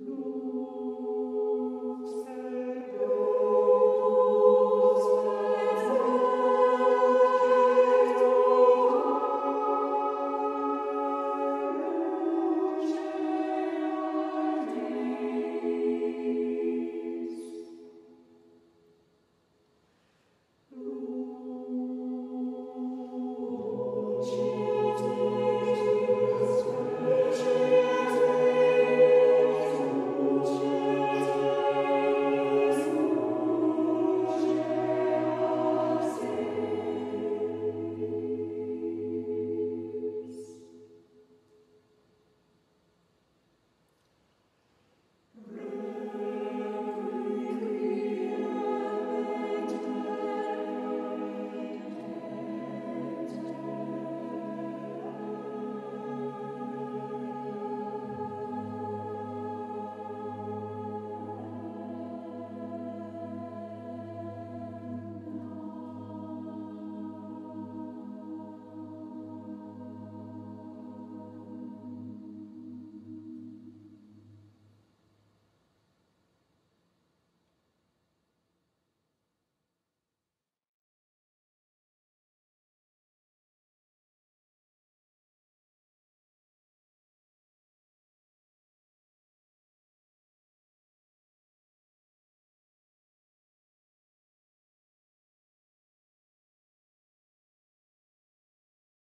Lord.